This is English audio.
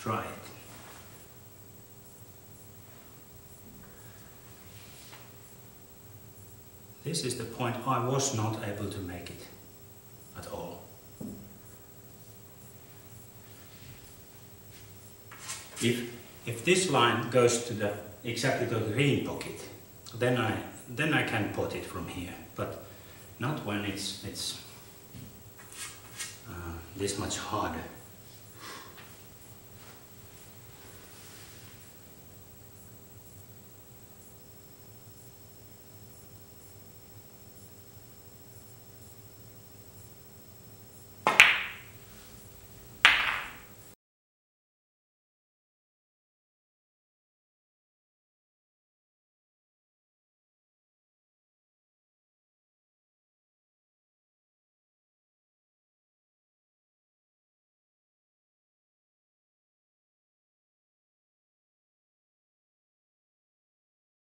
try it. This is the point I was not able to make it at all. If, if this line goes to the exactly to the green pocket, then I, then I can pot it from here, but not when it's, it's uh, this much harder.